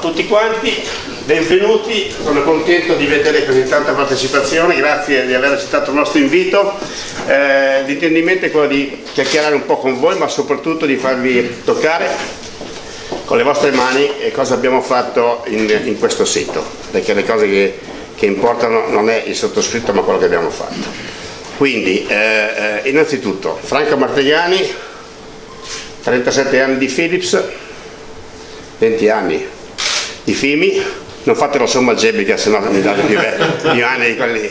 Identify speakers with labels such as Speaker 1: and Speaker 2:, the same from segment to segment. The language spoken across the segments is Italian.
Speaker 1: tutti quanti, benvenuti, sono contento di vedere così tanta partecipazione, grazie di aver accettato il nostro invito. Eh, l'intendimento è quello di chiacchierare un po' con voi, ma soprattutto di farvi toccare con le vostre mani cosa abbiamo fatto in, in questo sito, perché le cose che, che, importano non è il sottoscritto ma quello che abbiamo fatto. Quindi, eh, eh innanzitutto, Franco Martegliani, 37 anni di Philips, 20 anni di Fimi, non fatelo somma algebrica se no mi date più, più anni di quelli,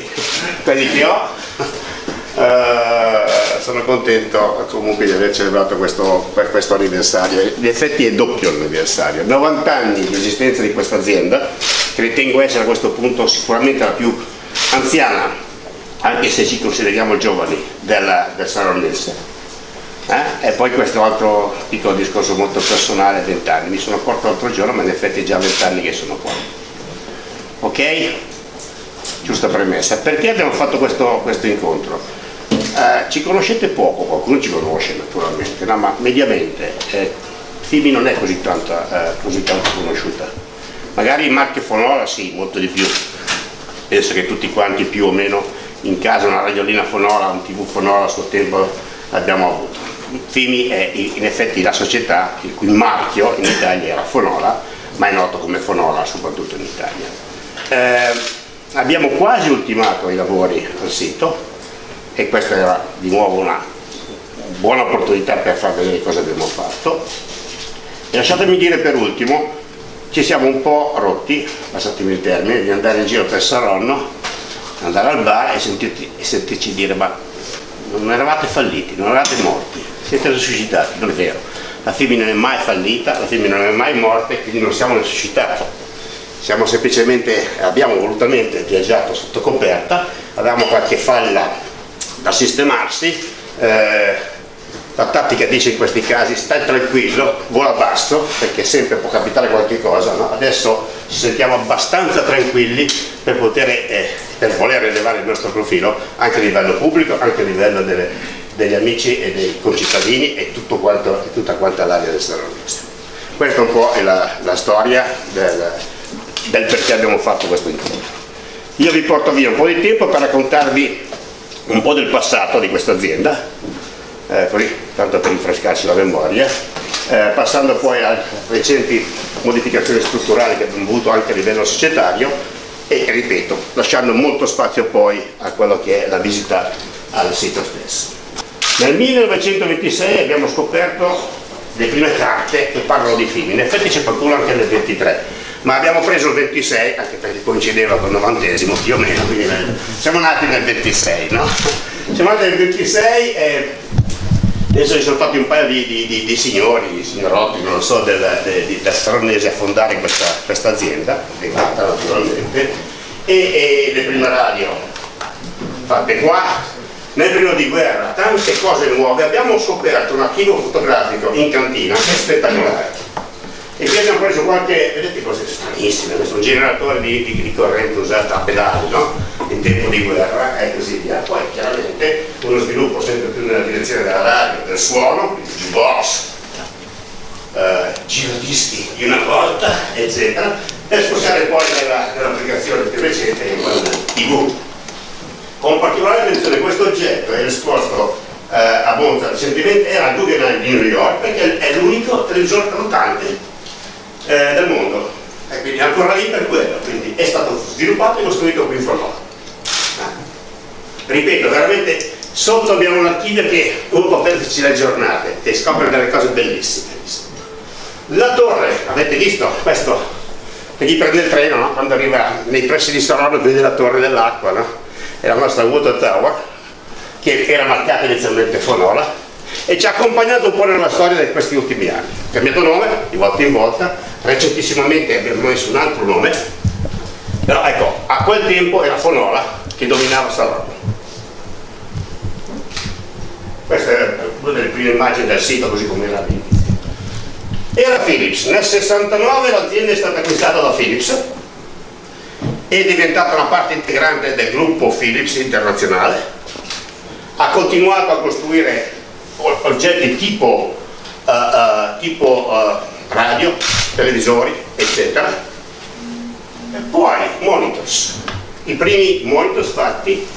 Speaker 1: quelli che ho. Uh, sono contento comunque di aver celebrato questo, per questo anniversario, in effetti è doppio l'anniversario, 90 anni di esistenza di questa azienda, che ritengo essere a questo punto sicuramente la più anziana, anche se ci consideriamo giovani, della, del Saronense eh? E poi questo altro piccolo discorso molto personale, 20 anni, mi sono accorto l'altro giorno, ma in effetti è già 20 anni che sono qua. Ok? Giusta premessa. Perché abbiamo fatto questo, questo incontro? Eh, ci conoscete poco, qualcuno ci conosce naturalmente, no? ma mediamente eh, Fimi non è così tanto, eh, così tanto conosciuta. Magari il marchio Fonola sì, molto di più. Penso che tutti quanti più o meno in casa una radiolina Fonola, un tv Fonola a suo tempo abbiamo avuto. Fimi è in effetti la società il cui marchio in Italia era Fonola, ma è noto come Fonola soprattutto in Italia. Eh, abbiamo quasi ultimato i lavori al sito e questa era di nuovo una buona opportunità per far vedere cosa abbiamo fatto. E lasciatemi dire per ultimo, ci siamo un po' rotti, passatemi il termine, di andare in giro per Saronno, andare al bar e, sentirti, e sentirci dire ma non eravate falliti, non eravate morti siete resuscitati, non è vero. La femmina non è mai fallita, la femmina non è mai morta e quindi non siamo resuscitati. Siamo semplicemente, abbiamo volutamente viaggiato sotto coperta, avevamo qualche falla da sistemarsi, eh, la tattica dice in questi casi stai tranquillo, vola basso, perché sempre può capitare qualche cosa, no? adesso ci sentiamo abbastanza tranquilli per, poter, eh, per voler elevare il nostro profilo anche a livello pubblico, anche a livello delle, degli amici e dei concittadini e, quanto, tutta quanta l'area del Saronese. Questa un po' è la, la storia del, del perché abbiamo fatto questo incontro. Io vi porto via un po' di tempo per raccontarvi un po' del passato di questa azienda, eh, tanto per rinfrescarci la memoria, eh, passando poi a recenti modificazioni strutturali che abbiamo avuto anche a livello societario e, ripeto, lasciando molto spazio poi a quello che è la visita al sito stesso. Nel 1926 abbiamo scoperto le prime carte che parlano di film, in effetti c'è qualcuno anche nel 23, ma abbiamo preso il 26, anche perché coincideva il novantesimo più o meno, quindi siamo nati nel 26, no? Siamo nati nel 26 e adesso ci sono fatti un paio di, di, di, di signori, di signorotti, non lo so, del, de, de, da Stronesi a fondare questa, questa azienda, privata naturalmente, e, e le prime radio fatte qua, nel periodo di guerra, tante cose nuove, abbiamo scoperto un archivio fotografico in cantina che è spettacolare. E qui abbiamo preso qualche, vedete cose stranissime, questo un generatore di, di, di corrente usato a pedali, no? In tempo di guerra e così via. Poi chiaramente uno sviluppo sempre più nella direzione della radio, del suono, quindi jukebox, eh, girodischi di una volta, eccetera, per spostare poi nell'applicazione più recente, in TV con particolare attenzione questo oggetto è esposto eh, a Monza recentemente era al Guggenheim di New York perché è l'unico televisore rotante eh, del mondo. E quindi è ancora lì per quello quindi è stato sviluppato e costruito qui in Formosa ripeto veramente sotto abbiamo un archivio che uno può perderci le giornate e scopre delle cose bellissime. La torre avete visto questo? Per chi prende il treno no? quando arriva nei pressi di Saronno vede la torre dell'acqua no? È la nostra Water Tower, che era marcata inizialmente Fonola, e ci ha accompagnato un po' nella storia di questi ultimi anni. Ha cambiato nome di volta in volta, recentissimamente abbiamo messo un altro nome, però ecco, a quel tempo era Fonola che dominava Salerno. Questa è una delle prime immagini del sito così come era all'inizio. Era Philips, nel 69 l'azienda è stata acquistata da Philips è diventata una parte integrante del gruppo Philips internazionale, ha continuato a costruire oggetti tipo, uh, uh, tipo radio, televisori, eccetera. E poi monitors, i primi monitors fatti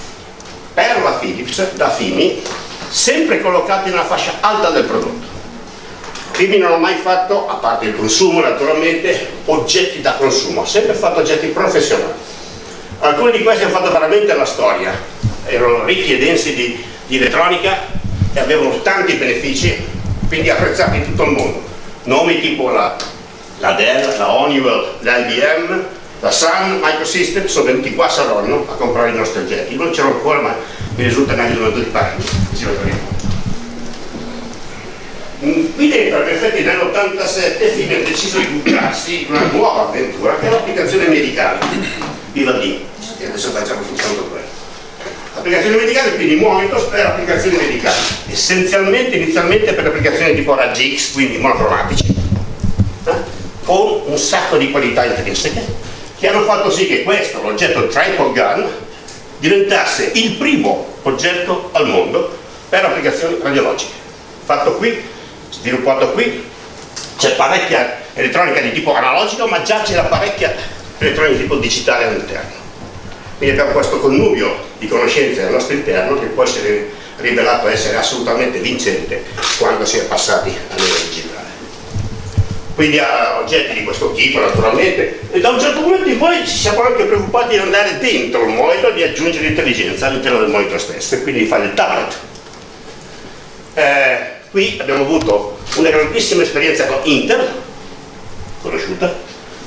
Speaker 1: per la Philips da Fimi, sempre collocati nella fascia alta del prodotto. Fimi non ha mai fatto, a parte il consumo naturalmente, oggetti da consumo, ha sempre fatto oggetti professionali. Alcuni di questi hanno fatto veramente la storia, erano ricchi e densi di, di elettronica e avevano tanti benefici, quindi apprezzati in tutto il mondo. Nomi tipo la, la Dell, la Honeywell, la IBM, la Sun Microsystems sono venuti qua a Saronno a comprare i nostri oggetti. Non c'ero ancora, ma mi risulta neanche di parli. Qui dentro, in effetti, nell'87 Fini ha deciso di buttarsi in una nuova avventura che è l'applicazione medicale. Viva Dio! Adesso facciamo soltanto quello. Applicazioni medicali, quindi monitor per applicazioni medicali. Essenzialmente, inizialmente per applicazioni tipo raggi X, quindi monocromatici, eh? con un sacco di qualità intrinseche che hanno fatto sì che questo, l'oggetto tripod gun, diventasse il primo oggetto al mondo per applicazioni radiologiche. Fatto qui, sviluppato qui, c'è parecchia elettronica di tipo analogico, ma già c'è la parecchia elettronica di tipo digitale all'interno. Quindi abbiamo questo connubio di conoscenze al nostro interno che può essere rivelato essere assolutamente vincente quando si è passati all'era digitale quindi a oggetti di questo tipo naturalmente e da un certo momento in poi ci siamo anche preoccupati di andare dentro il monitor di aggiungere intelligenza all'interno del monitor stesso e quindi di fare il tablet eh, qui abbiamo avuto una grandissima esperienza con Intel conosciuta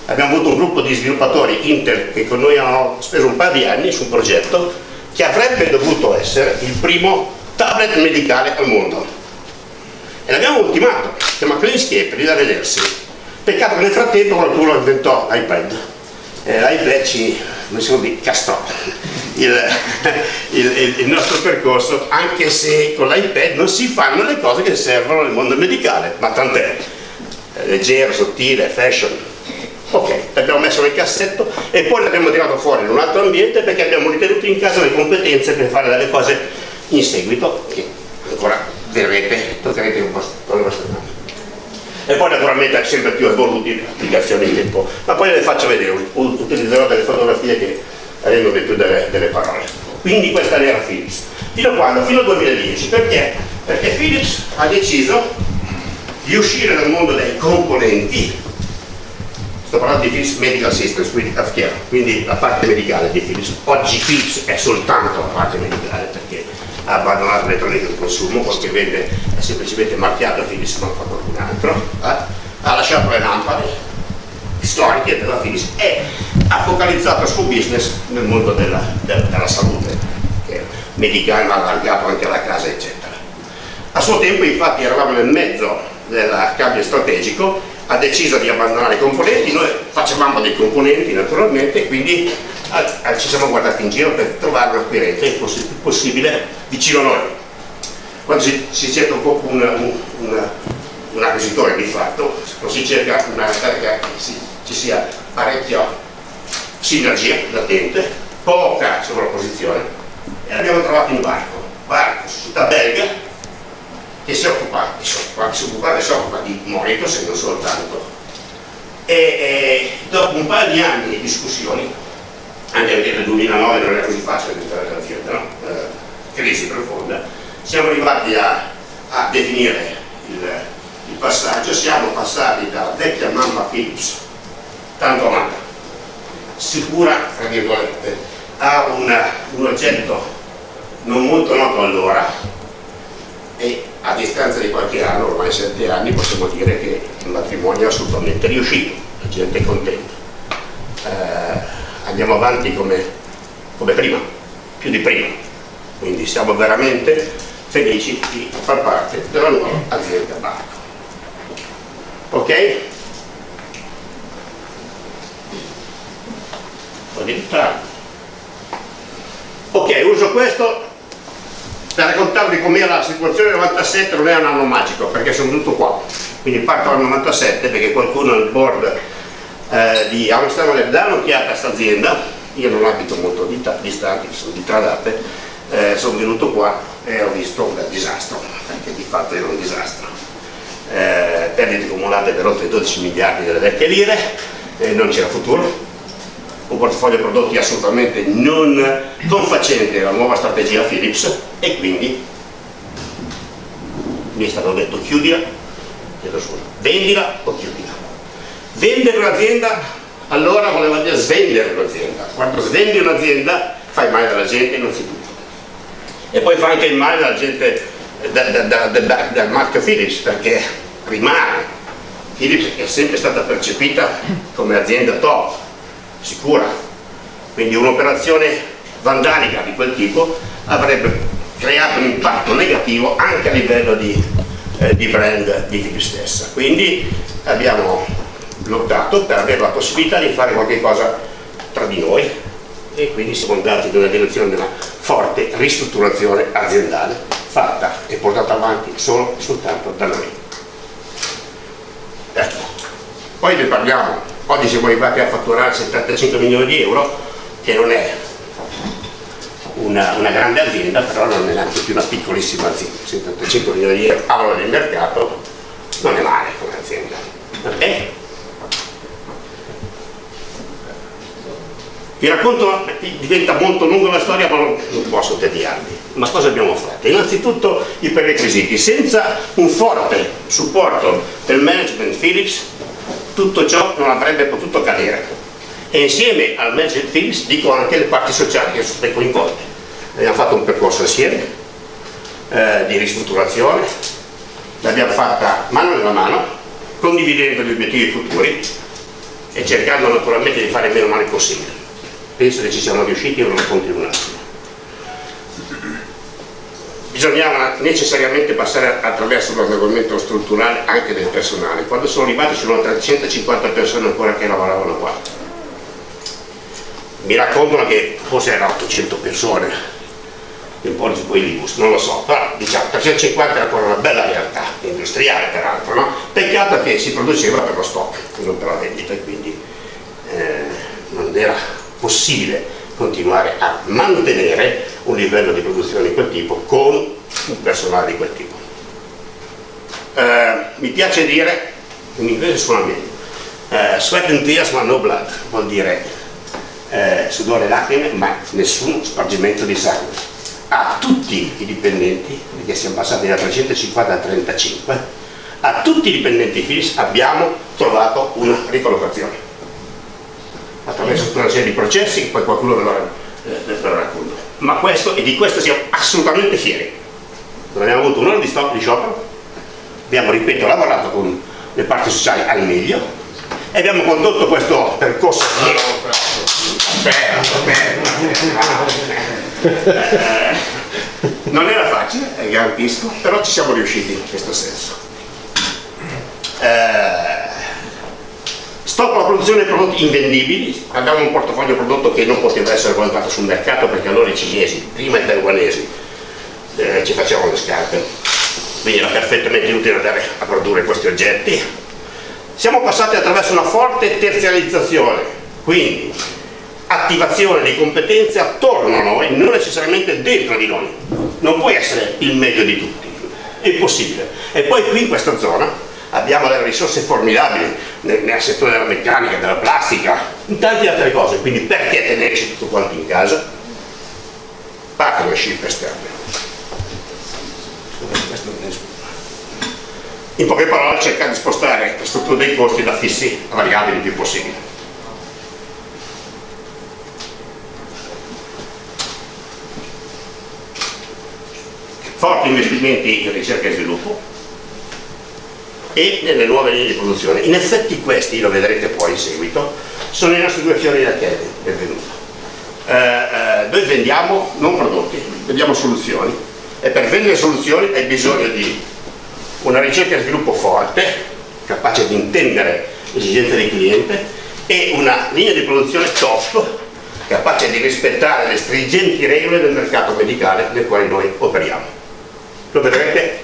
Speaker 1: abbiamo avuto un gruppo di sviluppatori Intel che con noi hanno speso un paio di anni su un progetto che avrebbe dovuto essere il primo tablet medicale al mondo e l'abbiamo ultimato, si chiama Cleanscape, lì da vedersi. Peccato che nel frattempo qualcuno inventò l'iPad. Eh, L'iPad ci, come si dire, castrò il, il, il, nostro percorso, anche se con l'iPad non si fanno le cose che servono nel mondo medicale, ma tant'è. Leggero, sottile, fashion. Ok, l'abbiamo messo nel cassetto e poi l'abbiamo tirato fuori in un altro ambiente perché abbiamo ritenuto in casa le competenze per fare delle cose in seguito che ancora vedrete, un po' le vostre mani. E poi naturalmente sempre più evoluti applicazioni in tempo, ma poi le faccio vedere, utilizzerò delle fotografie che rendono più delle, delle parole. Quindi questa era Philips. Fino a quando? Fino al 2010. Perché? Perché Philips ha deciso di uscire dal mondo dei componenti sto parlando di Philips Medical Systems, quindi quindi la parte medicale di Philips. Oggi Philips è soltanto la parte medicale perché ha abbandonato l'elettronica di consumo perché vende è semplicemente marchiato Philips non fa qualcun altro eh? ha lasciato le lampade storiche della Philips e ha focalizzato il suo business nel mondo della, della, della salute che medicale ma allargato anche alla casa eccetera a suo tempo infatti eravamo nel mezzo del cambio strategico ha deciso di abbandonare i componenti noi facevamo dei componenti naturalmente quindi ci siamo guardati in giro per trovare un acquirente il più possibile vicino a noi. Quando si, si cerca un un, un, un, acquisitore di fatto, non si cerca una che ci sia parecchia sinergia latente, poca sovrapposizione e abbiamo trovato in barco, barco società belga che si occupa, si occupa, si occupa, si occupa di monitor se non soltanto. E, e dopo un paio di anni di discussioni anche perché nel 2009 non era così facile diventare l'azienda, no? eh, crisi profonda, siamo arrivati a, a definire il, il, passaggio, siamo passati dalla vecchia mamma Philips, tanto amata, sicura, tra virgolette, a una, un oggetto non molto noto allora. E a distanza di qualche anno, ormai sette anni, possiamo dire che il matrimonio è assolutamente riuscito, la gente è contenta. Eh, andiamo avanti come, come prima, più di prima. Quindi siamo veramente felici di far parte della nuova azienda Barco. Ok? Ok, uso questo per raccontarvi com'era la situazione del 97, non è un anno magico perché sono venuto qua. Quindi parto dal 97 perché qualcuno al board eh, di Amsterdam e da un'occhiata a questa azienda, io non abito molto distante, sono di Tradate, eh, sono venuto qua e ho visto un bel disastro, che di fatto era un disastro. Eh, perdite accumulate per oltre 12 miliardi delle vecchie lire, eh, non c'era futuro, un portafoglio prodotti assolutamente non confacente alla nuova strategia Philips e quindi mi è stato detto chiudila, chiedo scusa, vendila o chiudila. Vendere un'azienda allora voleva dire svendere un'azienda. Quando svendi un'azienda fai male alla gente innanzitutto. E poi fa anche il male alla gente da, da, da, dal marchio Philips perché rimane. Philips è sempre stata percepita come azienda top, sicura. Quindi un'operazione vandalica di quel tipo avrebbe creato un impatto negativo anche a livello di, eh, di brand di Philips stessa. Quindi abbiamo lottato per avere la possibilità di fare qualche cosa tra di noi e quindi siamo andati nella direzione della forte ristrutturazione aziendale fatta e portata avanti solo e soltanto da noi. Ecco. Poi ne parliamo, oggi siamo arrivati a fatturare 75 milioni di euro, che non è una, una grande azienda, però non è neanche più una piccolissima azienda, 75 milioni di euro a valore di mercato non è male come azienda. Perché? Vi racconto, diventa molto lunga la storia ma non, non posso tediarvi. Ma cosa abbiamo fatto? Innanzitutto i prerequisiti. Senza un forte supporto del management Philips tutto ciò non avrebbe potuto cadere. E insieme al management Philips dico anche le parti sociali che sono state coinvolte. Abbiamo fatto un percorso assieme eh, di ristrutturazione, l'abbiamo fatta mano nella mano, condividendo gli obiettivi futuri e cercando naturalmente di fare il meno male possibile penso che ci siamo riusciti e un attimo. Bisognava necessariamente passare attraverso un adeguamento strutturale anche del personale. Quando sono arrivati c'erano 350 persone ancora che lavoravano qua. Mi raccontano che forse erano 800 persone, un po' di poi l'IBUS, non lo so, però diciamo 350 era ancora una bella realtà industriale peraltro, no? Peccato che si produceva per lo stock, non per la vendita e quindi eh, non era possibile continuare a mantenere un livello di produzione di quel tipo con un personale di quel tipo. Eh, mi piace dire, in inglese suona meglio, eh, sweat and tears ma no blood, vuol dire eh, sudore e lacrime ma nessun spargimento di sangue. A tutti i dipendenti, perché siamo passati da 350 a 35, a tutti i dipendenti FIS abbiamo trovato una ricollocazione attraverso tutta una serie di processi, poi qualcuno ve lo, eh, ve lo racconta. Ma questo, e di questo siamo assolutamente fieri. Non abbiamo avuto un anno di di sciopero, abbiamo, ripeto, lavorato con le parti sociali al meglio e abbiamo condotto questo percorso. non era facile, garantisco, però ci siamo riusciti in questo senso. Eh, Stop la produzione di prodotti invendibili, abbiamo un portafoglio prodotto che non poteva essere collocato sul mercato perché allora i cinesi, prima i taiwanesi, eh, ci facevano le scarpe, quindi era perfettamente inutile andare a produrre questi oggetti. Siamo passati attraverso una forte terzializzazione, quindi attivazione di competenze attorno a noi, non necessariamente dentro di noi. Non puoi essere il meglio di tutti, è impossibile. E poi qui in questa zona abbiamo delle risorse formidabili nel, nel, settore della meccanica, della plastica, in tante altre cose, quindi perché tenerci tutto quanto in casa? Partnership esterne. In poche parole cercare di spostare la struttura dei costi da fissi a variabili il più possibile. Forti investimenti in ricerca e sviluppo, e nelle nuove linee di produzione. In effetti questi, lo vedrete poi in seguito, sono i nostri due fiori da chiave benvenuto. Eh, eh, noi vendiamo non prodotti, vendiamo soluzioni e per vendere soluzioni hai bisogno di una ricerca e sviluppo forte, capace di intendere le esigenze del cliente e una linea di produzione top, capace di rispettare le stringenti regole del mercato medicale nel quale noi operiamo. Lo vedrete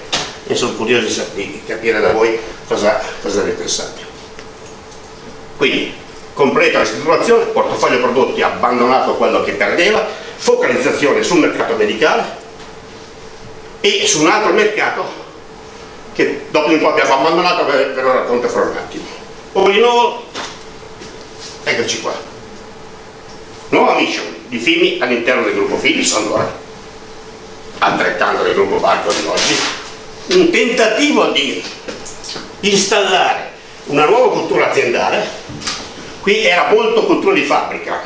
Speaker 1: e sono curioso di capire da voi cosa, cosa ne pensate. Quindi, completa ristrutturazione, portafoglio prodotti abbandonato quello che perdeva, focalizzazione sul mercato medicale e su un altro mercato che dopo un po' abbiamo abbandonato, ve, lo racconto fra un attimo. Poi nuovo, eccoci qua. Nuova mission di FIMI all'interno del gruppo Philips, allora, altrettanto del gruppo Barco di oggi, un tentativo di installare una nuova cultura aziendale, qui era molto cultura di fabbrica,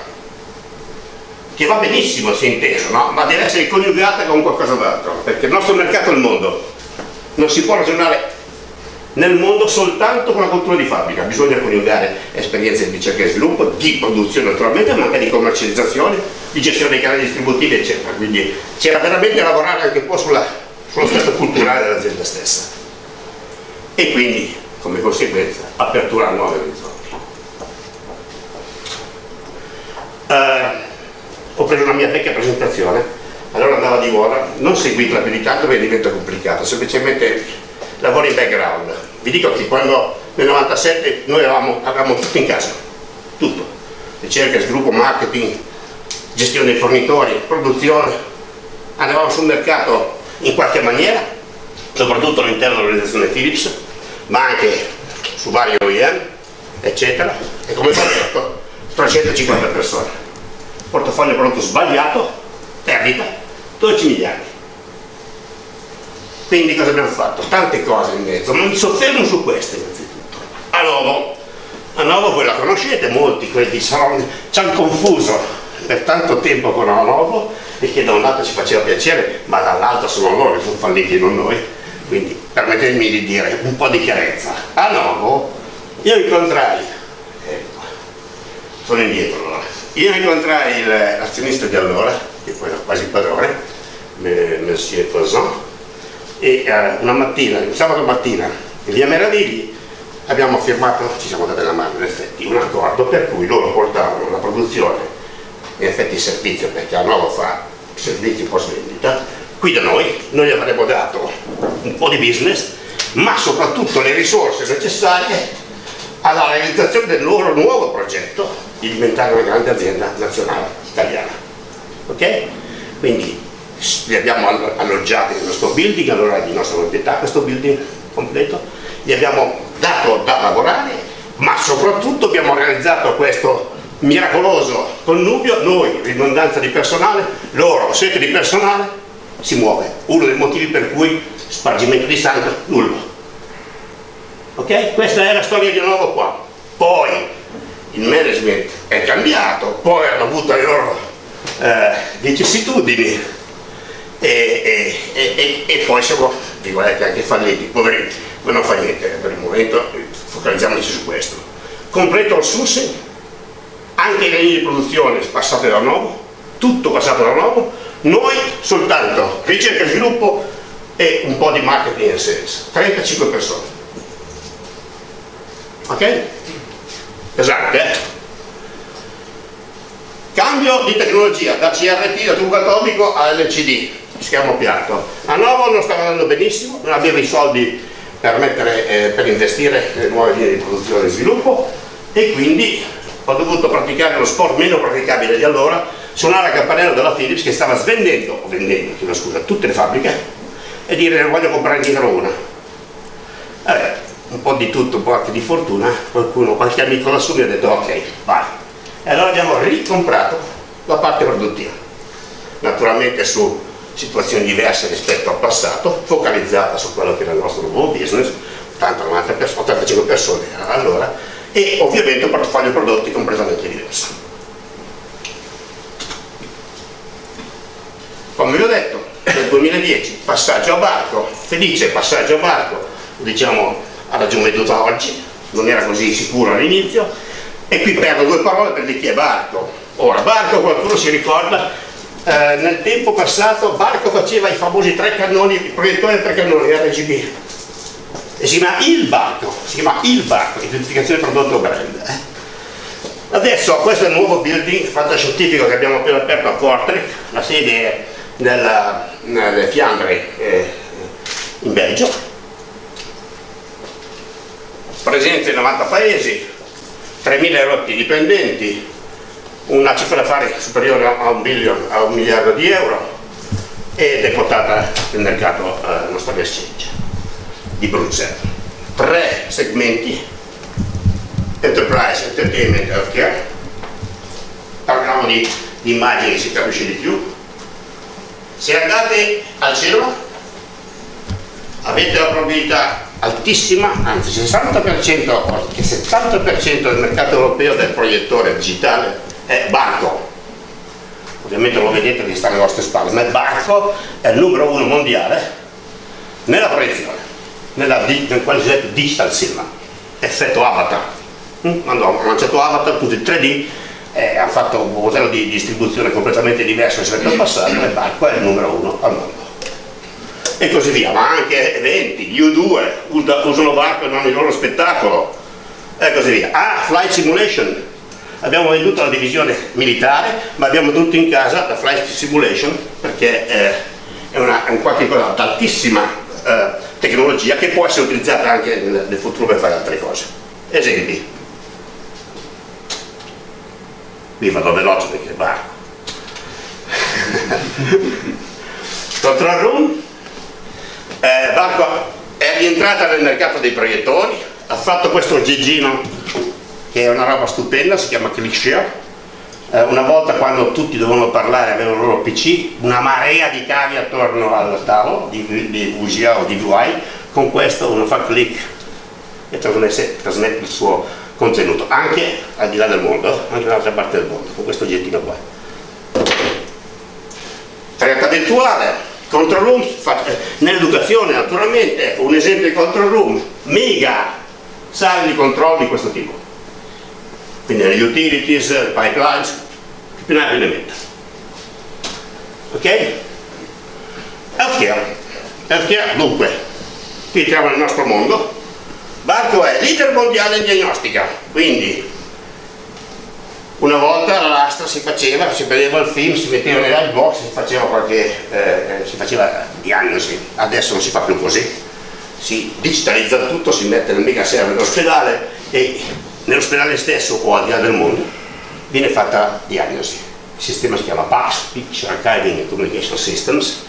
Speaker 1: che va benissimo si è inteso, no? ma deve essere coniugata con qualcosa d'altro, perché il nostro mercato è il mondo, non si può ragionare nel mondo soltanto con la cultura di fabbrica, bisogna coniugare esperienze di ricerca e sviluppo, di produzione naturalmente, ma anche di commercializzazione, di gestione dei canali distributivi, eccetera. Quindi c'era veramente da lavorare anche un po' sulla, sullo stato culturale dell'azienda stessa. E quindi, come conseguenza, apertura a nuovi orizzonti. Uh, ho preso una mia vecchia presentazione, allora andava di moda, non seguitela più di tanto perché diventa complicato, semplicemente lavoro in background. Vi dico che quando nel 97 noi avevamo, avevamo tutto in casa, tutto, ricerca, sviluppo, marketing, gestione dei fornitori, produzione, andavamo sul mercato in qualche maniera, soprattutto all'interno dell'organizzazione Philips, ma anche su vari OEM, eccetera, e come fatto 350 persone. Portafoglio prodotto sbagliato, perdita, 12 miliardi. Quindi cosa abbiamo fatto? Tante cose in mezzo, ma mi soffermo su queste innanzitutto. A Novo, a Novo voi la conoscete, molti quelli ci hanno confuso per tanto tempo con Anovo e che da un lato ci faceva piacere, ma dall'altro sono loro che sono falliti, non noi. Quindi permettetemi di dire un po' di chiarezza. A Novo io incontrai, ecco, sono indietro allora, io incontrai l'azionista di allora, che poi era quasi padrone, Monsieur Poisson, e eh, una mattina, il sabato mattina, in via Meravigli, abbiamo firmato, ci siamo dati la mano in effetti, un accordo per cui loro portavano la produzione, effetti il servizio, perché a nuovo fa servizi post vendita, qui da noi, noi gli avremmo dato un po' di business, ma soprattutto le risorse necessarie alla realizzazione del loro nuovo progetto di diventare una grande azienda nazionale italiana. Ok? Quindi li abbiamo alloggiati nel nostro building, allora di nostra proprietà questo building completo, gli abbiamo dato da lavorare, ma soprattutto abbiamo realizzato questo miracoloso connubio, noi ridondanza di personale, loro sete di personale, si muove. Uno dei motivi per cui spargimento di sangue, nullo. Ok? Questa è la storia di nuovo qua. Poi il management è cambiato, poi hanno avuto le loro eh, vicissitudini, e, e, e, e poi siamo virgolette anche falliti, poveretti, ma non fa niente per il momento, focalizziamoci su questo. Completo il sourcing, anche le linee di produzione passate da nuovo, tutto passato da nuovo, noi soltanto ricerca e sviluppo e un po' di marketing e sales, 35 persone. Ok? Pesante, eh? Cambio di tecnologia da CRT, da tubo atomico a LCD, schermo piatto. A nuovo non stava andando benissimo, non aveva i soldi per, mettere, eh, per investire nelle nuove linee di produzione e sviluppo e quindi ho dovuto praticare lo sport meno praticabile di allora, suonare la campanella della Philips che stava svendendo, vendendo, chiedo scusa, tutte le fabbriche e dire ne voglio comprare indietro una. Vabbè, un po' di tutto, un po' anche di fortuna, qualcuno, qualche amico lassù mi ha detto ok, vai. E allora abbiamo ricomprato la parte produttiva, naturalmente su situazioni diverse rispetto al passato, focalizzata su quello che era il nostro nuovo business, 80-90 persone, 85 persone allora, e ovviamente un portafoglio prodotti completamente diverso. Come vi ho detto, nel 2010 passaggio a barco, felice passaggio a barco, diciamo alla gioventù oggi, non era così sicuro all'inizio, e qui perdo due parole per di chi è barco. Ora, barco qualcuno si ricorda eh, nel tempo passato Barco faceva i famosi tre cannoni, il proiettore a tre cannoni RGB e si chiama il Barco, si chiama il Barco, identificazione prodotto brand. Eh. Adesso questo è il nuovo building fantascientifico che abbiamo appena aperto a Kortrijk, la sede è nella, nelle Fiandre eh, in Belgio, presenza in 90 paesi, 3.000 erotti dipendenti, una cifra d'affari superiore a un, billion, a un miliardo di euro ed è quotata nel mercato eh, nostro exchange. Di Bruxelles. Tre segmenti, Enterprise, Entertainment, Healthcare. Parliamo di, di immagini, si capisce di più. Se andate al cinema avete la probabilità altissima, anzi 60%, che 70% del mercato europeo del proiettore digitale è Barco. Ovviamente lo vedete che sta alle vostre spalle, ma il Barco è il numero uno mondiale nella proiezione, nella, nel cosiddetto digital cinema, effetto avatar. Mm? Quando hanno lanciato avatar, tutti in 3D, eh, hanno fatto un modello di distribuzione completamente diverso rispetto al passato e Barco è il numero uno al mondo e così via, ma anche eventi, gli U2 usano barco e non il loro spettacolo e così via. Ah, Flight Simulation, abbiamo venduto la divisione militare, ma abbiamo tutto in casa la Flight Simulation perché eh, è, una, è un qualche cosa ad altissima eh, tecnologia che può essere utilizzata anche nel, nel futuro per fare altre cose. Esempi. Vi vado veloce perché barco. Control room Barco è rientrata nel mercato dei proiettori, ha fatto questo oggeggino che è una roba stupenda, si chiama ClickShare. Eh, una volta quando tutti dovevano parlare avevano il loro PC, una marea di cavi attorno al tavolo di, di VGA o di VI, con questo uno fa click e trasmette, il suo contenuto, anche al di là del mondo, anche dall'altra parte del mondo, con questo oggettino qua. Realtà virtuale, control room eh, nell'educazione naturalmente un esempio di control room mega sale di controllo di questo tipo quindi le utilities, le pipelines più ne più ne metta ok? healthcare. Healthcare dunque qui troviamo nel nostro mondo. Barco è leader mondiale in diagnostica. Quindi una volta la lastra si faceva, si vedeva il film, si metteva nella box, si faceva qualche eh, si faceva diagnosi, adesso non si fa più così, si digitalizza tutto, si mette nel mega server dell'ospedale e nell'ospedale stesso o al di là del mondo viene fatta diagnosi. Il sistema si chiama PACS, Picture Archiving and Communication Systems,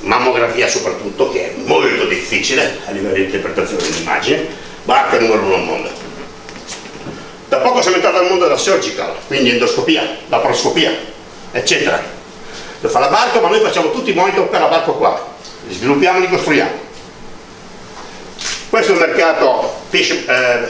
Speaker 1: mammografia soprattutto, che è molto difficile a livello di interpretazione dell'immagine, barca numero uno al mondo da poco siamo entrati nel mondo della surgical, quindi endoscopia, laparoscopia, eccetera. Lo fa la barca, ma noi facciamo tutti i monitor per la barca qua. Li sviluppiamo e li costruiamo. Questo è il mercato fish, eh,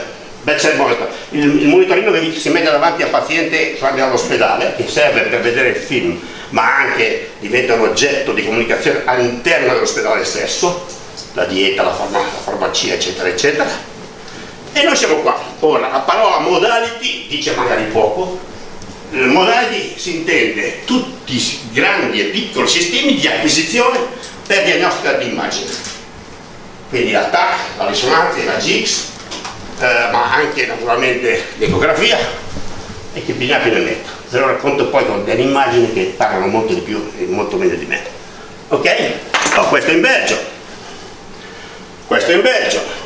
Speaker 1: monitor. Il, il monitorino che si mette davanti al paziente quando è all'ospedale, che serve per vedere il film, ma anche diventa un oggetto di comunicazione all'interno dell'ospedale stesso, la dieta, la, farma, la farmacia, eccetera, eccetera e noi siamo qua. Ora, la parola modality dice magari poco. Modality si intende tutti i grandi e piccoli sistemi di acquisizione per diagnostica di immagine. Quindi la TAC, la risonanza, la GX, eh, ma anche naturalmente l'ecografia e che bisogna metto. Ve lo racconto poi con delle immagini che parlano molto di più e molto meglio di me. Ok? Oh, questo è in Belgio. Questo è in Belgio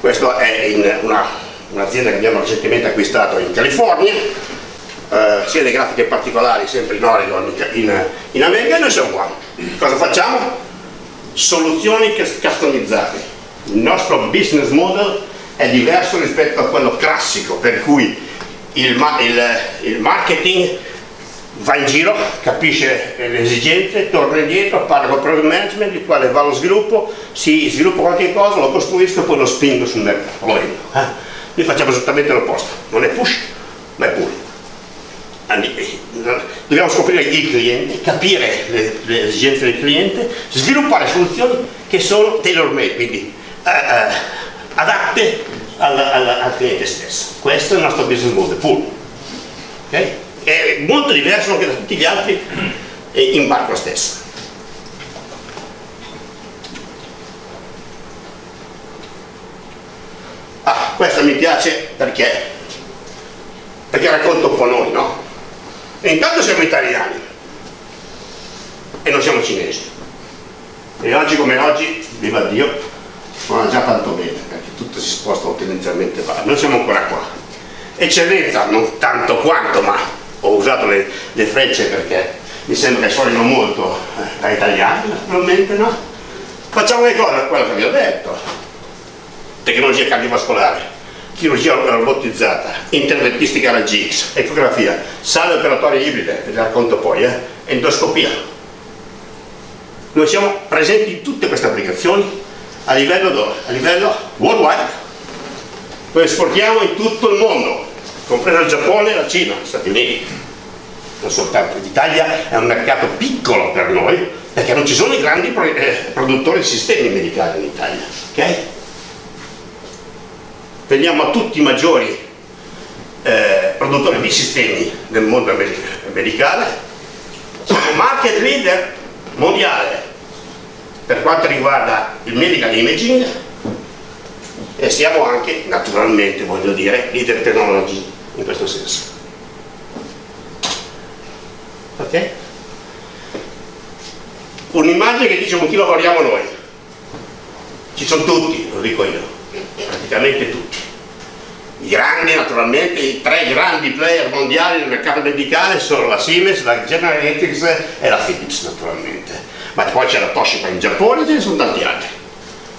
Speaker 1: questa è un'azienda un che abbiamo recentemente acquistato in California, eh, sia le grafiche particolari sempre in Oregon, in, in America e noi siamo qua. Cosa facciamo? Soluzioni customizzate. Il nostro business model è diverso rispetto a quello classico per cui il, il, il marketing va in giro, capisce le esigenze, torna indietro, parla con il product management, il quale va allo sviluppo, si sviluppa qualche cosa, lo costruisco e poi lo spingo sul mercato, lo vendo. Eh? Noi facciamo esattamente l'opposto, non è push, ma è pull. Eh, dobbiamo scoprire i clienti, capire le, le, esigenze del cliente, sviluppare soluzioni che sono tailor made, quindi eh, eh, adatte al, al, al, cliente stesso. Questo è il nostro business model, pull. Okay? è molto diverso anche da tutti gli altri in barco stesso. Ah, questa mi piace perché, perché racconta un po' noi, no? E intanto siamo italiani e non siamo cinesi. E oggi come oggi, viva Dio, va già tanto bene, tutto si sposta tendenzialmente qua. Noi siamo ancora qua. Eccellenza, non tanto quanto, ma ho usato le, le frecce perché mi sembra che suonino molto eh, da italiani naturalmente no? facciamo le cose quello che vi ho detto tecnologia cardiovascolare, chirurgia robotizzata, interventistica alla GX, ecografia, sale operatorie ibride, ne racconto poi, eh, endoscopia. Noi siamo presenti in tutte queste applicazioni a livello, a livello worldwide. Lo esportiamo in tutto il mondo, compreso il Giappone, la Cina, gli Stati Uniti. Non soltanto l'Italia è un mercato piccolo per noi, perché non ci sono i grandi eh, produttori di sistemi medicali in Italia. Okay? Veniamo a tutti i maggiori eh, produttori di sistemi nel mondo medicale, siamo market leader mondiale per quanto riguarda il medical imaging e siamo anche, naturalmente, voglio dire, leader technology in questo senso. Ok? Un'immagine che dice con chi lavoriamo noi. Ci sono tutti, lo dico io, praticamente tutti. I grandi, naturalmente, i tre grandi player mondiali nel mercato medicale sono la Siemens, la General Electric e la Philips, naturalmente ma poi c'è la Toshiba in Giappone e ce ne sono tanti altri.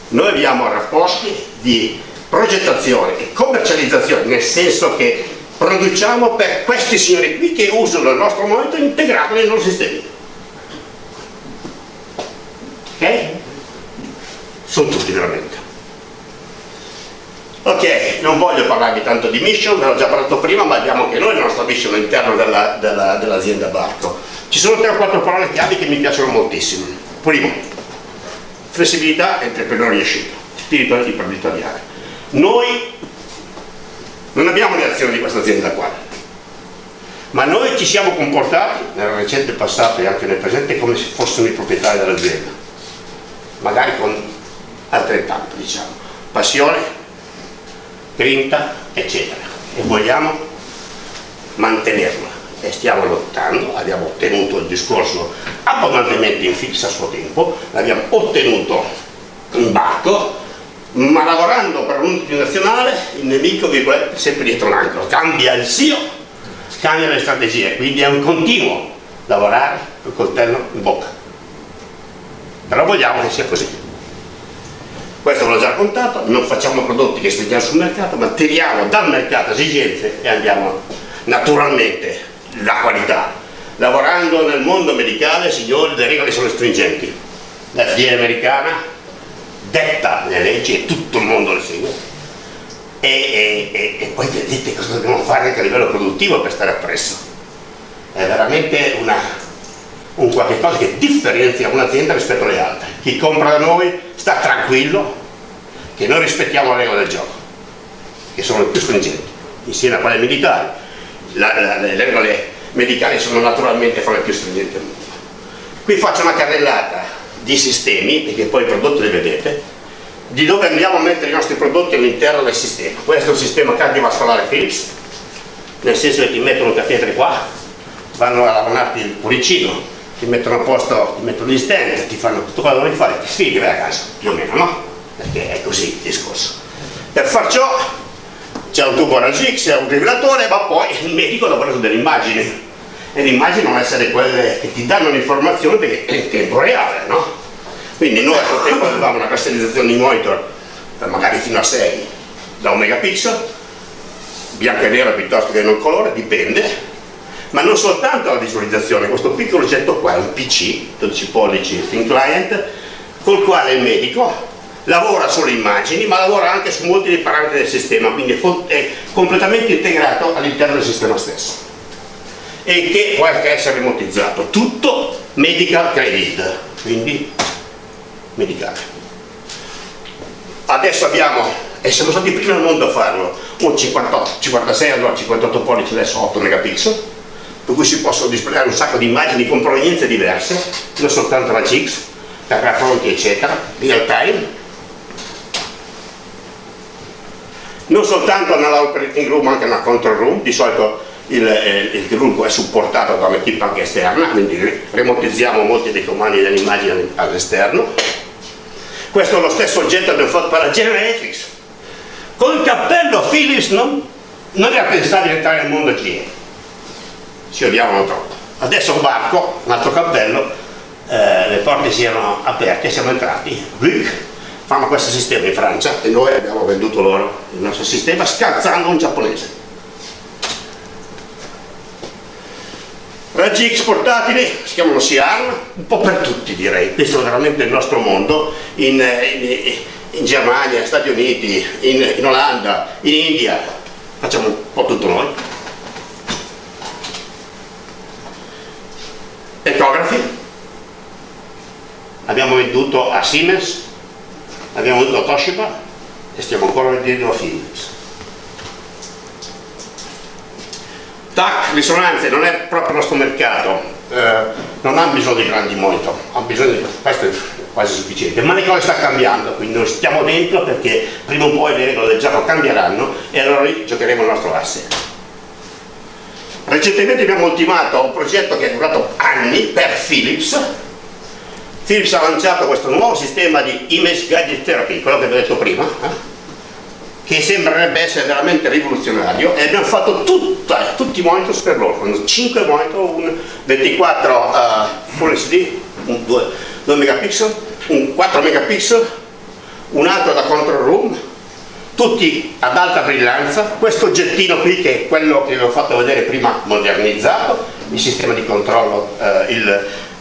Speaker 1: Noi abbiamo rapporti di progettazione e commercializzazione, nel senso che produciamo per questi signori qui che usano il nostro monitor integrato nei loro sistemi. Ok? Sono tutti veramente. Ok, non voglio parlarvi tanto di mission, ve l'ho già parlato prima, ma abbiamo anche noi la nostra mission all'interno dell'azienda dell dell Barco ci sono tre o quattro parole chiave che mi piacciono moltissimo. Primo, flessibilità e entrepreneurship, spirito imprenditoriale. Noi non abbiamo le azioni di questa azienda qua, ma noi ci siamo comportati nel recente passato e anche nel presente come se fossimo i proprietari dell'azienda, magari con altrettanto, diciamo, passione, grinta, eccetera, e vogliamo mantenerla e stiamo lottando, abbiamo ottenuto il discorso abbondantemente in fissa a suo tempo, l'abbiamo ottenuto in barco, ma lavorando per un'ultinazionale il nemico è sempre dietro l'angolo, cambia il SIO, cambia le strategie, quindi è un continuo lavorare col coltello in bocca. Però vogliamo che sia così. Questo ve l'ho già raccontato, non facciamo prodotti che spendiamo sul mercato, ma tiriamo dal mercato esigenze e andiamo naturalmente la qualità. Lavorando nel mondo medicale, signori, le regole sono stringenti. La FDA americana detta le leggi e tutto il mondo le segue. E, e, e, poi vedete cosa dobbiamo fare anche a livello produttivo per stare appresso. È veramente una, un qualche cosa che differenzia un'azienda rispetto alle altre. Chi compra da noi sta tranquillo che noi rispettiamo le regole del gioco, che sono le più stringenti, insieme a quelle militari la, la, le regole medicali sono naturalmente fra le più stringenti al mondo. Qui faccio una carrellata di sistemi, perché poi i prodotti li vedete, di dove andiamo a mettere i nostri prodotti all'interno del sistema. Questo è un sistema cardiovascolare Philips, nel senso che ti mettono un catetere qua, vanno a lavorarti il cuoricino, ti mettono a posto, ti mettono gli stent, ti fanno tutto quello che devi fare, ti sfighi vai a casa, più o meno, no? Perché è così il discorso. Per far ciò c'è un tubo RAGIC, c'è un rivelatore, ma poi il medico lavora su delle immagini e le immagini devono essere quelle che ti danno l'informazione perché è in tempo reale, no? Quindi noi a quel tempo avevamo una cristallizzazione di monitor magari fino a 6 da un megapixel, bianco e nero piuttosto che non colore, dipende, ma non soltanto la visualizzazione, questo piccolo oggetto qua è un PC, 12 pollici thin client, col quale il medico lavora sulle immagini ma lavora anche su molti dei parametri del sistema quindi è completamente integrato all'interno del sistema stesso. E che può anche essere remotizzato tutto medical credit quindi medicale. Adesso abbiamo e siamo stati i primi al mondo a farlo un 58, 56 allora 58 pollici adesso 8 megapixel per cui si possono displayare un sacco di immagini con provenienze diverse non soltanto la CX raffronti eccetera real time non soltanto nella operating room ma anche nella control room, di solito il, eh, il gruppo è supportato da un'equipe anche esterna, quindi remotizziamo molti dei comandi dell'immagine all'esterno. Questo è lo stesso oggetto abbiamo fatto per la. Con il cappello Philips non, non era pensato di entrare nel mondo GE, ci odiavano troppo. Adesso un barco, un altro cappello, eh, le porte si erano aperte siamo entrati. Fanno questo sistema in Francia e noi abbiamo venduto loro il nostro sistema scalzando un giapponese. Raggi X portatili, si chiamano SIARM, un po' per tutti direi, questo è veramente il nostro mondo, in, in, in Germania, Stati Uniti, in, in Olanda, in India, facciamo un po' tutto noi. Ecografi, abbiamo venduto a Siemens, abbiamo venduto a Toshiba e stiamo ancora vendendo a Philips. TAC, risonanze, non è proprio il nostro mercato, eh, non ha bisogno di grandi monitor, ha bisogno di questo è quasi sufficiente, ma le cose stanno cambiando, quindi noi stiamo dentro perché prima o poi le regole del gioco cambieranno e allora noi giocheremo il nostro asse. Recentemente abbiamo ultimato un progetto che è durato anni per Philips, Philips ha lanciato questo nuovo sistema di Image Guided Therapy, quello che vi ho detto prima, eh? che sembrerebbe essere veramente rivoluzionario e abbiamo fatto tutta, tutti i monitor per con 5 monitor, un 24 uh, Full HD, un 2, 2 megapixel, un 4 megapixel, un altro da control room, tutti ad alta brillanza, questo oggettino qui che è quello che vi ho fatto vedere prima modernizzato, il sistema di controllo, uh,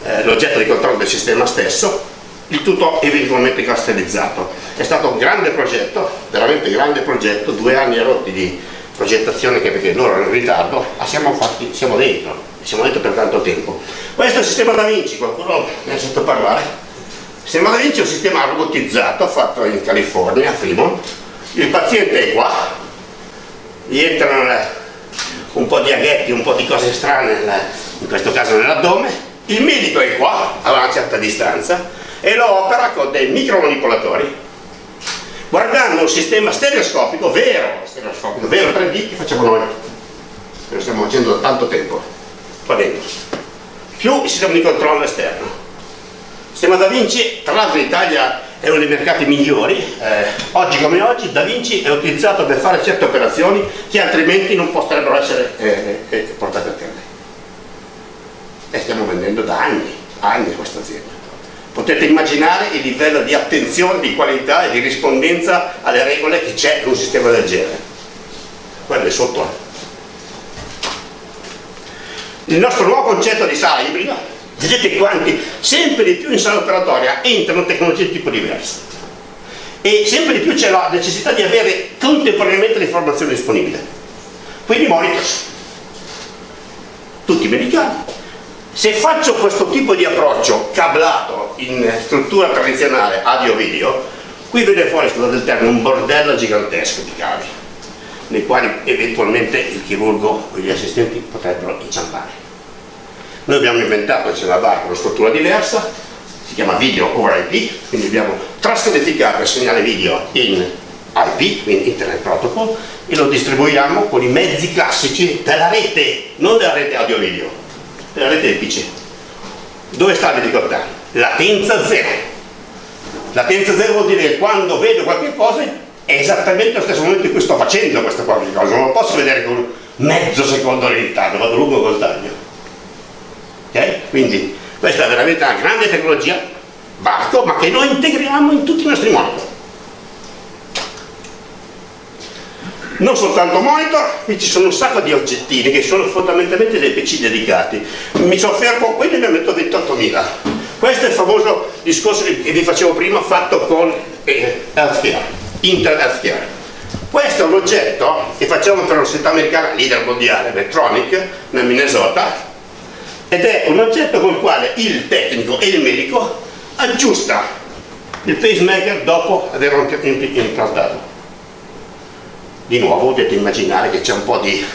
Speaker 1: uh, l'oggetto di controllo del sistema stesso, il tutto eventualmente castellizzato. È stato un grande progetto, veramente grande progetto, due anni e rotti di progettazione perché loro erano in ritardo, ma siamo, fatti, siamo dentro, siamo dentro per tanto tempo. Questo è il sistema Da Vinci, qualcuno ne ha sentito parlare? Il sistema Da Vinci è un sistema robotizzato fatto in California, a Fremont. Il paziente è qua, gli entrano un po' di aghetti, un po' di cose strane, in questo caso nell'addome, il medico è qua, a una certa distanza, e lo opera con dei micromanipolatori. Guardando un sistema stereoscopico vero, stereoscopico, vero 3D che facciamo noi? Che lo stiamo facendo da tanto tempo. Qua dentro più il sistema di controllo esterno. Il sistema Da Vinci tra l'altro in Italia è uno dei mercati migliori eh, oggi come oggi Da Vinci è utilizzato per fare certe operazioni che altrimenti non potrebbero essere eh, eh, portate a termine e stiamo vendendo da anni anni questa azienda Potete immaginare il livello di attenzione, di qualità e di rispondenza alle regole che c'è in un sistema del genere. Quello è sotto. Il nostro nuovo concetto di sala ibrida, vedete quanti, sempre di più in sala operatoria entrano tecnologie di tipo diverso. E sempre di più c'è la necessità di avere contemporaneamente l'informazione disponibile. Quindi monitor. Tutti medicali, se faccio questo tipo di approccio cablato in struttura tradizionale audio-video, qui viene fuori, scusate il termine, un bordello gigantesco di cavi, nei quali eventualmente il chirurgo o gli assistenti potrebbero inciampare. Noi abbiamo inventato insieme a VAR una struttura diversa, si chiama video over IP, quindi abbiamo trascodificato il segnale video in IP, quindi Internet Protocol, e lo distribuiamo con i mezzi classici della rete, non della rete audio-video della rete PC. Dove sta la difficoltà? Latenza zero. Latenza zero vuol dire che quando vedo qualche cosa è esattamente lo stesso momento in cui sto facendo questa qualche cosa, non lo posso vedere con mezzo secondo di ritardo, vado lungo col taglio. Ok? Quindi questa è veramente una grande tecnologia, Barco, ma che noi integriamo in tutti i nostri monitor. Non soltanto monitor, qui ci sono un sacco di oggettini che sono fondamentalmente dei PC dedicati. Mi soffermo, quelli ne metto 28.000. Questo è il famoso discorso che vi facevo prima fatto con eh, Healthcare, Inter Healthcare. Questo è un oggetto che facciamo per l'università americana, leader mondiale, Medtronic, nel Minnesota, ed è un oggetto con il quale il tecnico e il medico aggiusta il pacemaker dopo averlo implantato di nuovo potete immaginare che c'è un po' di,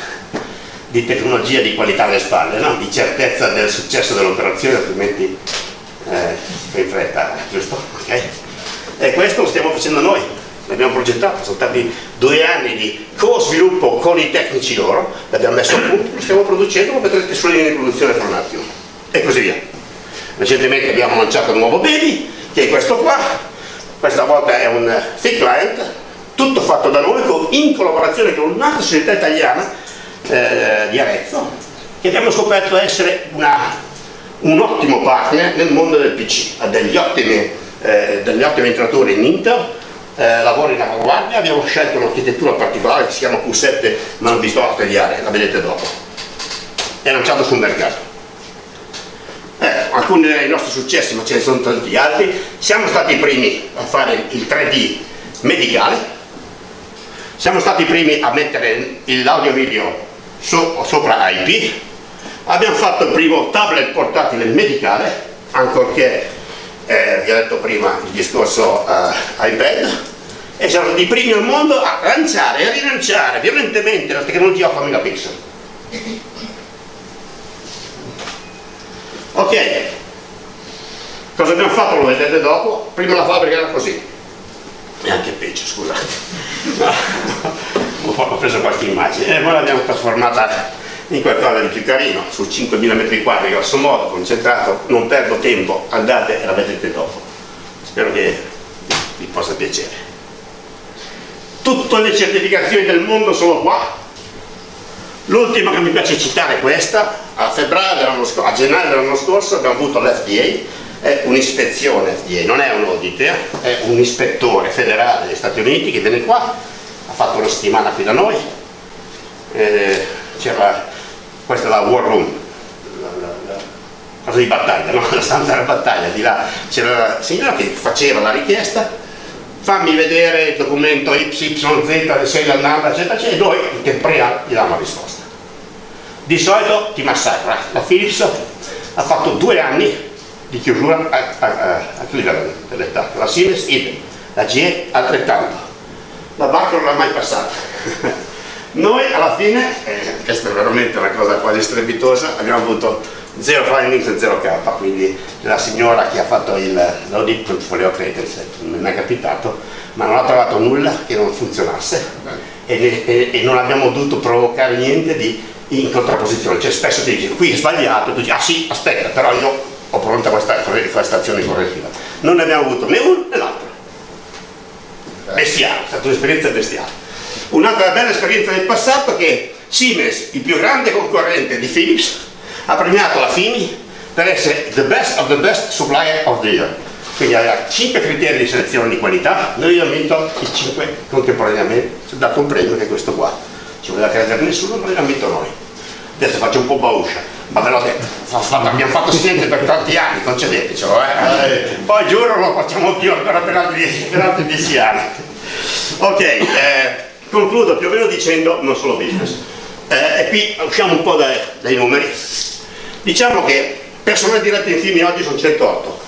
Speaker 1: di, tecnologia di qualità alle spalle, no? di certezza del successo dell'operazione, altrimenti eh, si fa in fretta, giusto? Okay? E questo lo stiamo facendo noi, l'abbiamo progettato, sono stati due anni di co-sviluppo con i tecnici loro, l'abbiamo messo a punto, lo stiamo producendo, lo vedrete sulle linee di produzione fra un attimo, e così via. Recentemente abbiamo lanciato un nuovo baby, che è questo qua, questa volta è un thick client, tutto fatto da noi in collaborazione con un'altra società italiana eh, di Arezzo che abbiamo scoperto essere una, un ottimo partner nel mondo del PC, ha degli ottimi eh, degli ottimi ventilatori in Inter, eh, lavoro in avanguardia, abbiamo scelto un'architettura particolare che si chiama Q7 ma non vi sto a tagliare, la vedete dopo. È lanciato sul mercato. Eh, alcuni dei nostri successi, ma ce ne sono tanti altri, siamo stati i primi a fare il 3D medicale, siamo stati i primi a mettere l'audio video so, sopra IP, abbiamo fatto il primo tablet portatile medicale, ancorché eh, vi ho detto prima il discorso eh, iPad, e siamo i primi al mondo a lanciare e a rilanciare violentemente la tecnologia 8 megapixel. Ok, cosa abbiamo fatto? Lo vedete dopo, prima la fabbrica era così, e anche peggio scusate, ho preso qualche immagine e poi l'abbiamo trasformata in qualcosa di più carino, su 5.000 metri quadri grosso modo, concentrato, non perdo tempo, andate e la vedete dopo. Spero che vi possa piacere. Tutte le certificazioni del mondo sono qua. L'ultima che mi piace citare è questa, a, febbraio a gennaio dell'anno scorso abbiamo avuto l'FDA, è un'ispezione FDA, non è un audit, eh? è un ispettore federale degli Stati Uniti che viene qua, ha fatto una settimana qui da noi, eh, c'era questa è la war room, la, la, la cosa di battaglia, no? la stanza della battaglia, di là c'era la signora che faceva la richiesta, fammi vedere il documento YZ, sei la NAMA, eccetera, eccetera, e noi in tempo gli diamo la risposta. Di solito ti massacra, la Philips ha fatto due anni di chiusura a, a, a, Cleveland dell'età, la Siemens idem, la GE altrettanto, la Barco non l'ha mai passata. Noi alla fine, eh, questa è veramente una cosa quasi strepitosa, abbiamo avuto zero findings e zero K, quindi la signora che ha fatto l'audit voleva credere, non mi è mai capitato, ma non ha trovato nulla che non funzionasse. E, e, e non abbiamo dovuto provocare niente di in contrapposizione, cioè spesso ti dici qui è sbagliato, tu dici ah sì, aspetta, però io ho pronta questa, questa azione correttiva. Non ne abbiamo avuto né uno né l'altro. Bestiale, è stata un'esperienza bestiale. Un'altra bella esperienza del passato è che Siemens, il più grande concorrente di Philips, ha premiato la FIMI per essere the best of the best supplier of the year. Quindi aveva 5 criteri di selezione di qualità, noi abbiamo vinto i 5 contemporaneamente, ci ha dato un premio che è questo qua. Ci voleva credere nessuno, ma l'abbiamo vinto noi. Adesso faccio un po' bauscia, ma ve l'ho detto, abbiamo fatto silenzio per tanti anni, concedetecelo, eh? eh. Poi giuro lo facciamo più ancora per altri, per altri 10 anni. Ok, eh, Concludo più o meno dicendo non solo business. Eh, e qui usciamo un po' dai, dai numeri. Diciamo che personale diretto in film oggi sono 108.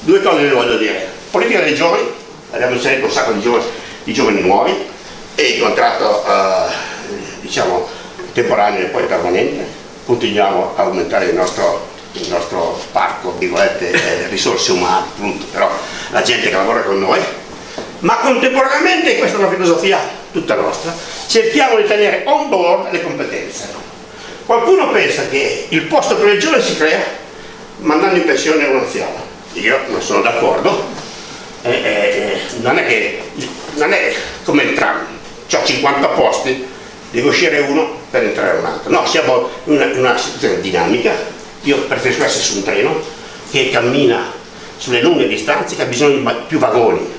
Speaker 1: Due cose vi voglio dire. Politica dei giovani, abbiamo inserito un sacco di giovani, di giovani nuovi e il contratto eh, diciamo temporaneo e poi permanente. Continuiamo a aumentare il nostro, il nostro parco, virgolette, eh, risorse umane, appunto, però la gente che lavora con noi. Ma contemporaneamente, questa è una filosofia tutta nostra, cerchiamo di tenere on board le competenze. Qualcuno pensa che il posto per il giovane si crea mandando in pensione un anziano. Io non sono d'accordo, eh, eh, non è che non è come entrare, ho 50 posti, devo uscire uno per entrare un altro. No, siamo in una, in una situazione dinamica, io preferisco essere su un treno che cammina sulle lunghe distanze che ha bisogno di più vagoni,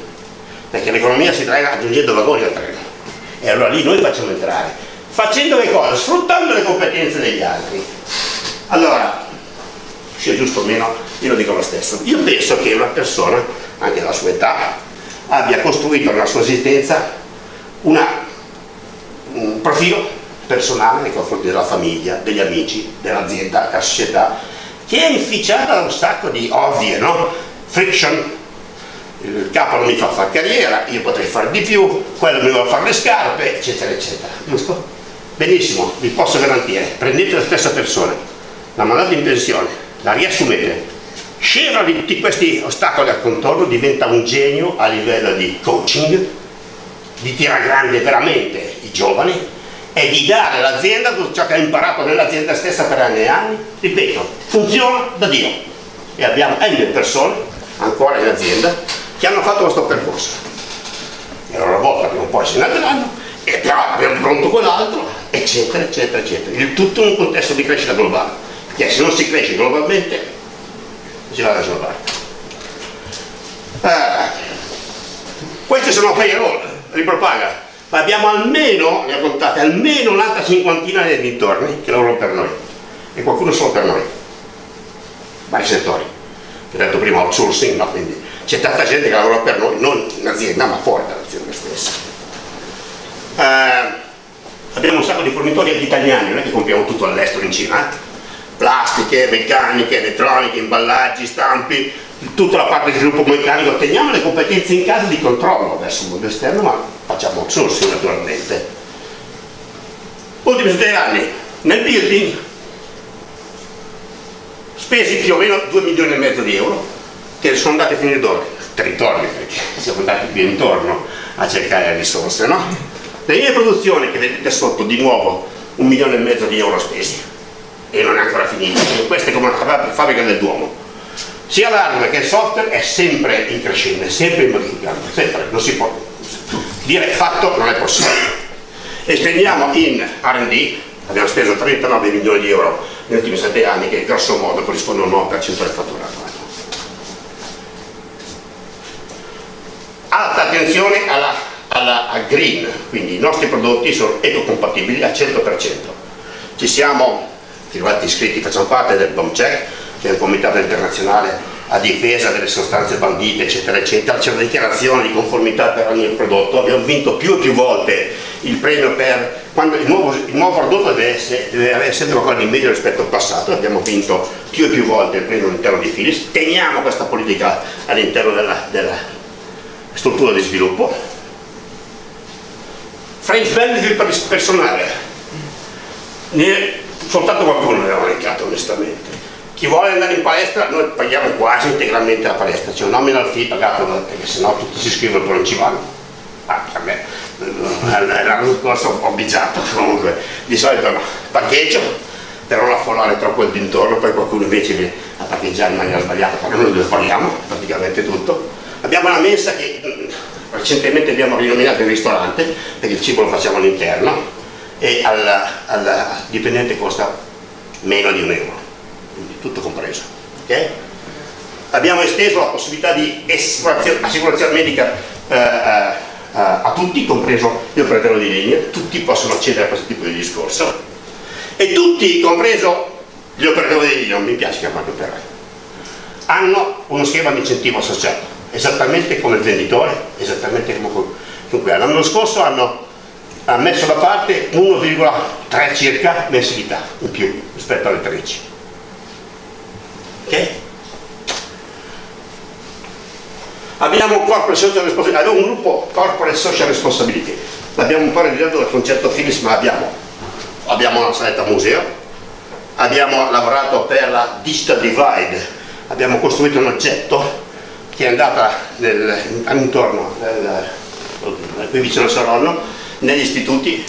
Speaker 1: perché l'economia si trae aggiungendo vagoni al treno. E allora lì noi facciamo entrare. Facendo le cose, sfruttando le competenze degli altri. Allora sia giusto o meno io lo dico lo stesso. Io penso che una persona anche della sua età abbia costruito nella sua esistenza una, un profilo personale nei confronti della famiglia, degli amici, dell'azienda, della società che è inficiata da un sacco di ovvie no? friction il capo non mi fa fare carriera, io potrei fare di più, quello mi vuole fare le scarpe, eccetera, eccetera. Giusto? Benissimo, vi posso garantire, prendete la stessa persona, la mandate in pensione, la riassumete, sceva di tutti questi ostacoli al contorno, diventa un genio a livello di coaching, di tirare grande veramente i giovani e di dare all'azienda tutto ciò che ha imparato nell'azienda stessa per anni e anni, ripeto, funziona da Dio. E abbiamo N persone ancora in azienda che hanno fatto questo percorso. E allora volta prima o poi se ne e però abbiamo pronto quell'altro, eccetera, eccetera, eccetera. Il tutto in un contesto di crescita globale, che se non si cresce globalmente si va da parte. Eh, questi sono payroll, ripropaga, ma abbiamo almeno, ne ho contate, almeno un'altra cinquantina nei dintorni che lavorano per noi e qualcuno solo per noi, vari settori. Ho detto prima outsourcing, no? quindi c'è tanta gente che lavora per noi, non in azienda ma fuori dall'azienda stessa. Eh, abbiamo un sacco di fornitori italiani, non è che compriamo tutto all'estero in Cina, eh? plastiche, meccaniche, elettroniche, imballaggi, stampi, tutta la parte di sviluppo meccanico, teniamo le competenze in casa di controllo verso il mondo esterno, ma facciamo outsourcing naturalmente. Ultimi sei anni, nel building spesi più o meno 2 milioni e mezzo di euro che sono andati a finire dove? Territorio, perché siamo andati qui intorno a cercare risorse, no? Le linee di produzione che vedete sotto, di nuovo, un milione e mezzo di euro spesi e non è ancora finito. Questa è come una fabbrica del Duomo sia l'hardware che il software è sempre in crescendo, sempre in modificando, sempre, non si può dire fatto non è possibile. E spendiamo in R&D, abbiamo speso 39 milioni di euro negli ultimi 7 anni che grosso modo corrispondono al 9% del fatturato. Alta attenzione alla, alla, al green, quindi i nostri prodotti sono ecocompatibili al 100%. Ci siamo, iscritti, facciamo parte del BOM che è il Comitato Internazionale a difesa delle sostanze bandite, eccetera, eccetera, c'è una dichiarazione di conformità per ogni prodotto, abbiamo vinto più e più volte il premio per quando il nuovo, il nuovo prodotto deve, essere, deve sempre qualcosa di meglio rispetto al passato, abbiamo vinto più e più volte il premio all'interno di Philips, teniamo questa politica all'interno della, della struttura di sviluppo. French benefit per personale, ne, soltanto qualcuno ne aveva elencato onestamente chi vuole andare in palestra noi paghiamo quasi integralmente la palestra. C'è un nominal fee pagato perché sennò tutti si iscrivono e non ci vanno. Ah, a me l'anno scorso ho bigiato comunque. Di solito no. Parcheggio per non affollare troppo il dintorno poi qualcuno invece viene a parcheggiare in maniera sbagliata paghiamo noi dove paghiamo praticamente tutto. Abbiamo una mensa che mm, recentemente abbiamo rinominato il ristorante perché il cibo lo facciamo all'interno e al, al dipendente costa meno di un euro tutto compreso. Okay? Abbiamo esteso la possibilità di assicurazione, medica eh, eh, a tutti, compreso gli operatori di linea, tutti possono accedere a questo tipo di discorso e tutti, compreso gli operatori di linea, non mi piace chiamarli operatori, hanno uno schema di incentivo associato, esattamente come il venditore, esattamente come cui l'anno scorso hanno messo da parte 1,3 circa mensilità in più rispetto alle 13 Ok? Abbiamo un social responsibility, abbiamo un gruppo corporate social responsibility, l'abbiamo un po' ridotto dal concetto Philips, ma abbiamo, abbiamo una saletta museo, abbiamo lavorato per la Digital Divide, abbiamo costruito un oggetto che è andata nel, intorno, nel, qui vicino a Saronno, negli istituti,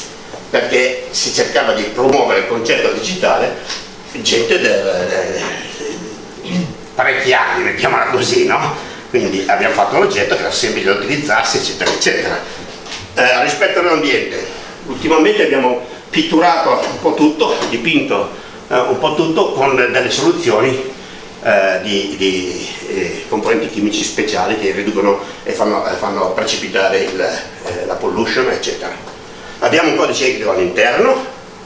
Speaker 1: perché si cercava di promuovere il concetto digitale, gente del, del parecchi anni, mettiamola così, no? Quindi abbiamo fatto un oggetto che era semplice da utilizzarsi, eccetera, eccetera. Eh, rispetto all'ambiente, ultimamente abbiamo pitturato un po' tutto, dipinto eh, un po' tutto con delle soluzioni eh, di, di eh, componenti chimici speciali che riducono e fanno, eh, fanno precipitare il, eh, la pollution, eccetera. Abbiamo un codice etico all'interno,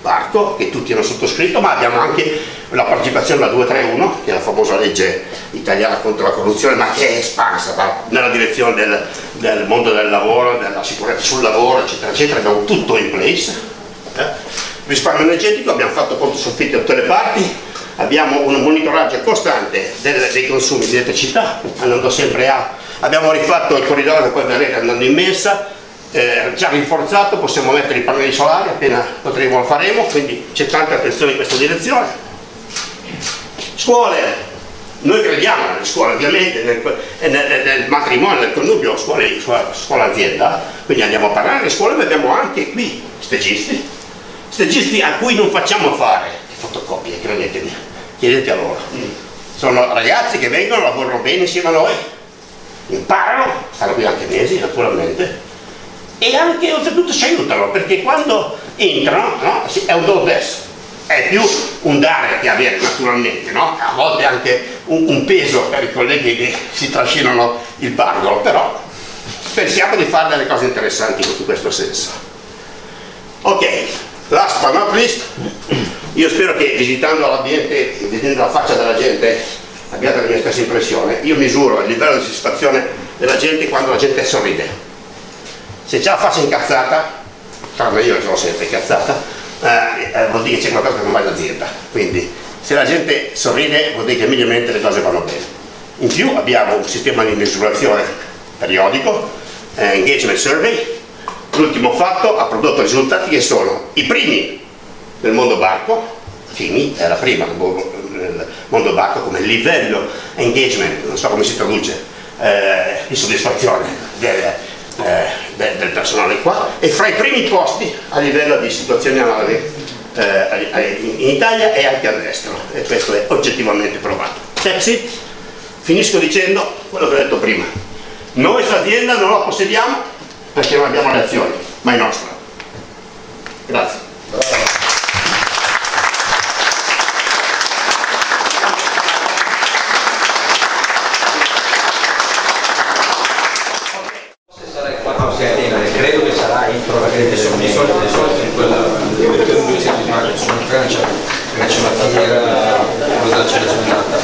Speaker 1: Barco, che tutti hanno sottoscritto, ma abbiamo anche la partecipazione alla 231, che è la famosa legge italiana contro la corruzione, ma che è espansa nella direzione del, del, mondo del lavoro, della sicurezza sul lavoro, eccetera, eccetera, abbiamo tutto in place. Eh? Risparmio energetico, abbiamo fatto conto soffitti da tutte le parti, abbiamo un monitoraggio costante del, dei consumi di elettricità, andando sempre a... Abbiamo rifatto il corridoio che poi vedrete andando in mensa, eh, già rinforzato, possiamo mettere i pannelli solari, appena potremo lo faremo, quindi c'è tanta attenzione in questa direzione. Scuole, noi crediamo nelle scuole ovviamente, nel, nel, nel matrimonio, nel connubio, scuole, scuola, azienda, quindi andiamo a parlare delle scuole, abbiamo anche qui stagisti, stagisti a cui non facciamo fare le fotocopie, credetemi, chiedete a loro. Sono ragazzi che vengono, lavorano bene insieme a noi, imparano, stanno qui anche mesi naturalmente, e anche oltretutto ci aiutano perché quando entrano no, è un do des è più un dare che avere naturalmente no? a volte anche un, un peso per i colleghi che si trascinano il pargolo, però pensiamo di fare delle cose interessanti in questo senso. Ok, last but not least, io spero che visitando l'ambiente, vedendo la faccia della gente, abbiate la mia stessa impressione. Io misuro il livello di soddisfazione della gente quando la gente sorride. Se c'è la faccia incazzata, tranne io l'ho sempre incazzata, eh, eh, vuol dire che c'è qualcosa che non va in azienda. Quindi se la gente sorride vuol dire che mediamente le cose vanno bene. In più abbiamo un sistema di misurazione periodico, eh, engagement survey, l'ultimo fatto ha prodotto risultati che sono i primi nel mondo barco, Fini è la prima nel mondo barco come livello engagement, non so come si traduce, eh, di soddisfazione del, eh, del, personale qua e fra i primi posti a livello di situazioni analoghe eh, in Italia e anche all'estero e questo è oggettivamente provato. That's. Finisco dicendo quello che ho detto prima. Noi questa azienda non la possediamo perché non abbiamo le azioni, ma è nostra. Grazie. Bravo.
Speaker 2: credo che sarà entro la di solito, di solito in quella perché due siamo sono in Francia, c'è una fiera, cosa c'è la giornata.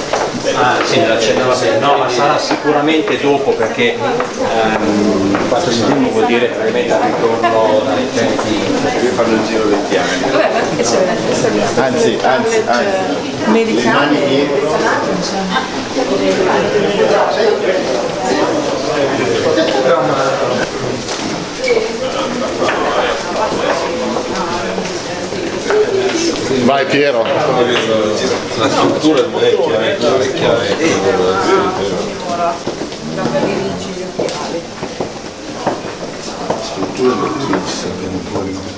Speaker 3: Ah sì, la accennava bene, no ma sarà sicuramente dopo perché ehm, 4 settimane vuol dire probabilmente al ritorno dai tempi
Speaker 4: che fanno il giro
Speaker 5: c'è una
Speaker 4: Anzi, anzi, anzi.
Speaker 5: medicale.
Speaker 4: Vai Piero.
Speaker 6: La struttura è vecchia, vecchia, vecchia, vecchia.
Speaker 4: Struttura è vecchissima.